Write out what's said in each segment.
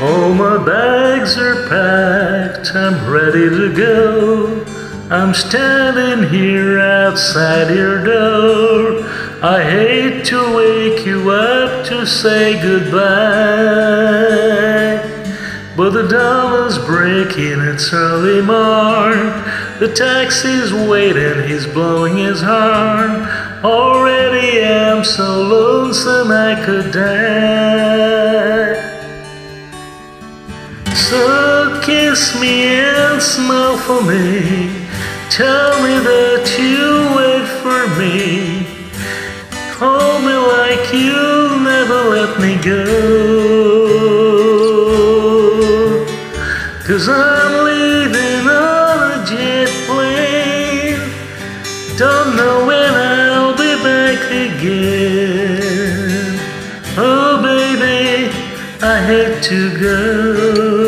All my bags are packed, I'm ready to go. I'm standing here outside your door. I hate to wake you up to say goodbye. But the dawn is breaking, it's early morn. The taxi's waiting, he's blowing his horn. Already I'm so lonesome I could die. So kiss me and smile for me. Tell me that you wait for me. Hold me like you'll never let me go. Cause I'm leaving on a jet plane. Don't know when I'll be back again. Oh, baby, I hate to go.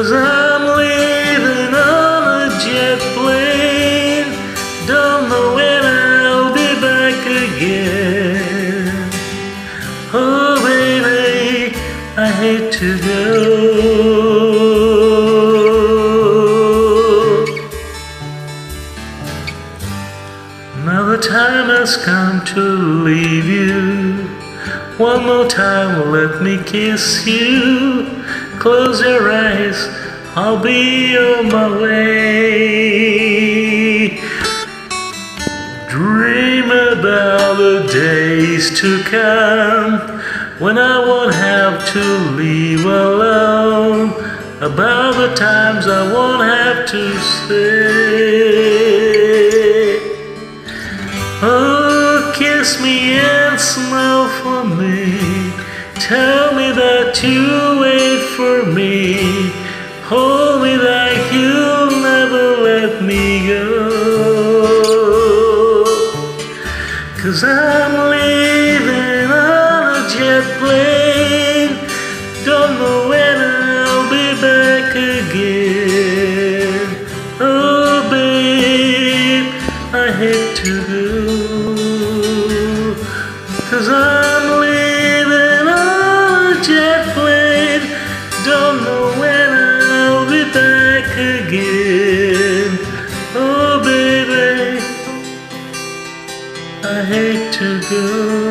Cause I'm leaving on a jet plane. Don't know when I'll be back again. Oh, baby, I hate to go. Now the time has come to leave you. One more time, let me kiss you. Close your eyes, I'll be on my way. Dream about the days to come when I won't have to leave alone. About the times I won't have to stay. Oh, kiss me and smile for me. Tell me that you wait for me. Hold me like you'll never let me go. Cause I'm to go.